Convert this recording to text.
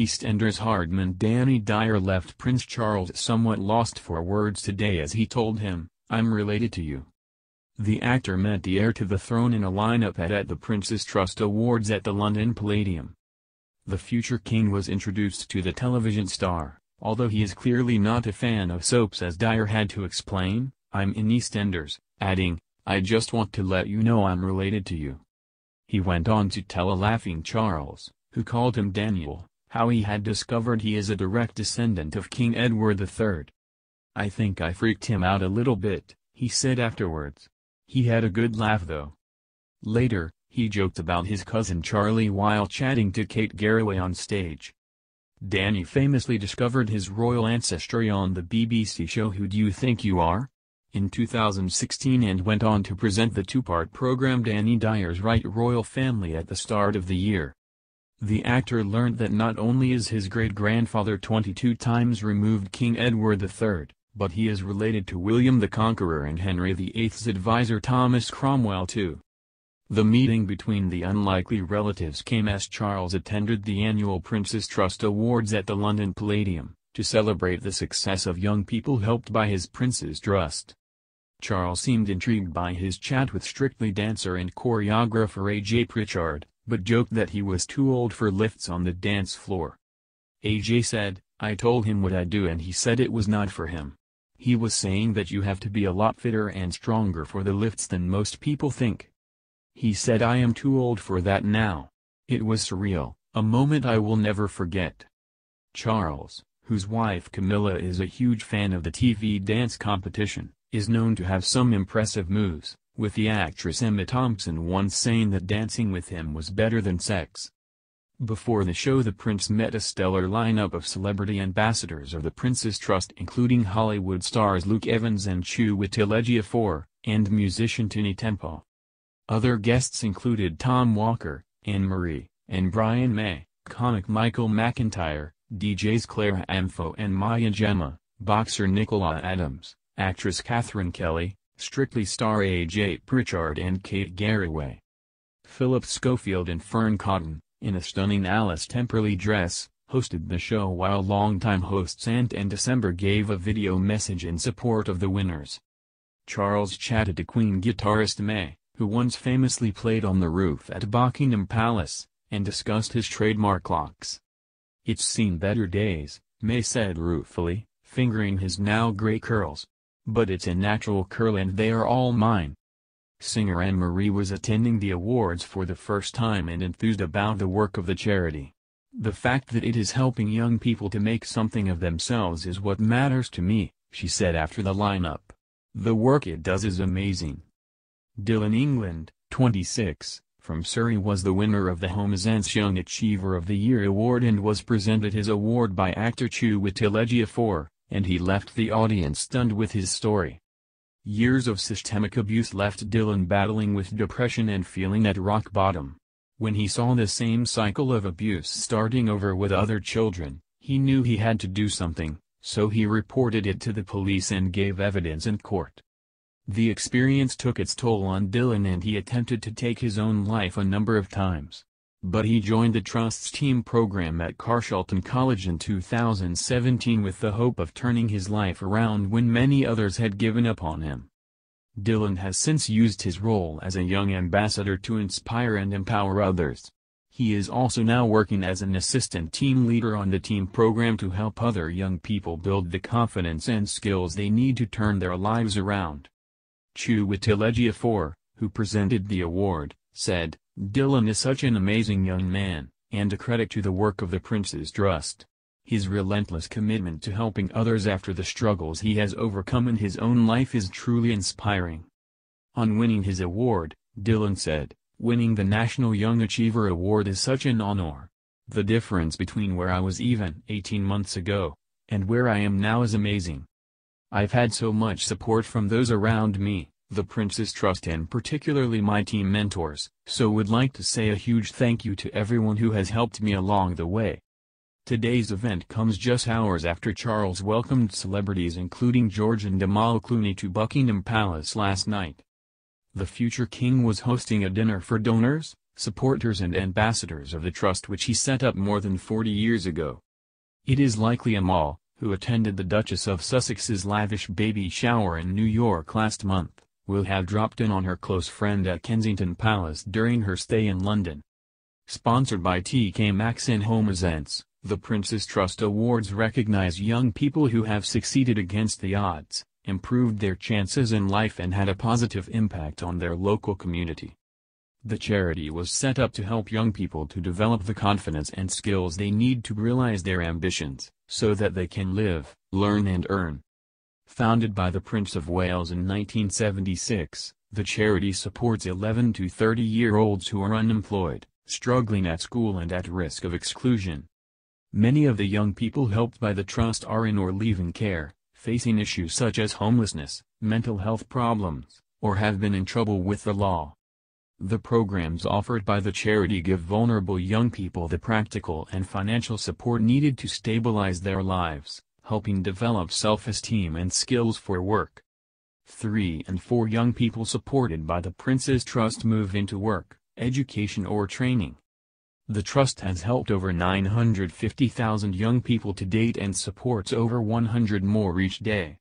EastEnders Hardman Danny Dyer left Prince Charles somewhat lost for words today as he told him, I'm related to you. The actor met the heir to the throne in a lineup at, at the Prince's Trust Awards at the London Palladium. The future king was introduced to the television star, although he is clearly not a fan of soaps as Dyer had to explain, I'm in EastEnders, adding, I just want to let you know I'm related to you. He went on to tell a laughing Charles, who called him Daniel, how he had discovered he is a direct descendant of King Edward III. I think I freaked him out a little bit, he said afterwards. He had a good laugh though. Later, he joked about his cousin Charlie while chatting to Kate Garraway on stage. Danny famously discovered his royal ancestry on the BBC show Who Do You Think You Are? in 2016 and went on to present the two-part program Danny Dyer's Right Royal Family at the start of the year. The actor learned that not only is his great-grandfather 22 times removed King Edward III, but he is related to William the Conqueror and Henry VIII's advisor Thomas Cromwell too. The meeting between the unlikely relatives came as Charles attended the annual Prince's Trust Awards at the London Palladium, to celebrate the success of young people helped by his Prince's Trust. Charles seemed intrigued by his chat with Strictly dancer and choreographer A.J. Pritchard, but joked that he was too old for lifts on the dance floor. AJ said, I told him what I'd do and he said it was not for him. He was saying that you have to be a lot fitter and stronger for the lifts than most people think. He said I am too old for that now. It was surreal, a moment I will never forget. Charles, whose wife Camilla is a huge fan of the TV dance competition, is known to have some impressive moves with the actress Emma Thompson once saying that dancing with him was better than sex. Before the show the prince met a stellar lineup of celebrity ambassadors of the Prince's Trust including Hollywood stars Luke Evans and Chiwetel Ejiofor, and musician Tinie Tempah. Other guests included Tom Walker, Anne-Marie, and Brian May, comic Michael McIntyre, DJs Clara Amfo and Maya Jama, boxer Nicola Adams, actress Catherine Kelly, Strictly star A.J. Pritchard and Kate Garraway. Philip Schofield and Fearne Cotton, in a stunning Alice Temperley dress, hosted the show while longtime hosts Ant and December gave a video message in support of the winners. Charles chatted to Queen guitarist May, who once famously played on the roof at Buckingham Palace, and discussed his trademark locks. It's seen better days, May said ruefully, fingering his now gray curls but it's a natural curl and they are all mine. Singer Anne-Marie was attending the awards for the first time and enthused about the work of the charity. The fact that it is helping young people to make something of themselves is what matters to me, she said after the lineup. The work it does is amazing. Dylan England, 26, from Surrey was the winner of the Homesense Young Achiever of the Year award and was presented his award by actor Chiwetel Ejiofor, and he left the audience stunned with his story. Years of systemic abuse left Dylan battling with depression and feeling at rock bottom. When he saw the same cycle of abuse starting over with other children, he knew he had to do something, so he reported it to the police and gave evidence in court. The experience took its toll on Dylan and he attempted to take his own life a number of times. But he joined the Trust's team program at Carshalton College in 2017 with the hope of turning his life around when many others had given up on him. Dylan has since used his role as a young ambassador to inspire and empower others. He is also now working as an assistant team leader on the team program to help other young people build the confidence and skills they need to turn their lives around. Chiwetel Ejiofor, who presented the award, said, Dylan is such an amazing young man, and a credit to the work of the Prince's Trust. His relentless commitment to helping others after the struggles he has overcome in his own life is truly inspiring. On winning his award, Dylan said, winning the National Young Achiever Award is such an honor. The difference between where I was even 18 months ago, and where I am now is amazing. I've had so much support from those around me, the Prince's Trust and particularly my team mentors, so would like to say a huge thank you to everyone who has helped me along the way. Today's event comes just hours after Charles welcomed celebrities including George and Amal Clooney to Buckingham Palace last night. The future king was hosting a dinner for donors, supporters and ambassadors of the trust which he set up more than 40 years ago. It is likely Amal, who attended the Duchess of Sussex's lavish baby shower in New York last month, will have dropped in on her close friend at Kensington Palace during her stay in London. Sponsored by TK Maxx and Homesense, the Prince's Trust Awards recognize young people who have succeeded against the odds, improved their chances in life and had a positive impact on their local community. The charity was set up to help young people to develop the confidence and skills they need to realize their ambitions, so that they can live, learn and earn. Founded by the Prince of Wales in 1976, the charity supports 11 to 30-year-olds who are unemployed, struggling at school and at risk of exclusion. Many of the young people helped by the trust are in or leaving care, facing issues such as homelessness, mental health problems, or have been in trouble with the law. The programs offered by the charity give vulnerable young people the practical and financial support needed to stabilize their lives, helping develop self-esteem and skills for work. Three and four young people supported by the Prince's Trust move into work, education or training. The trust has helped over 950,000 young people to date and supports over 100 more each day.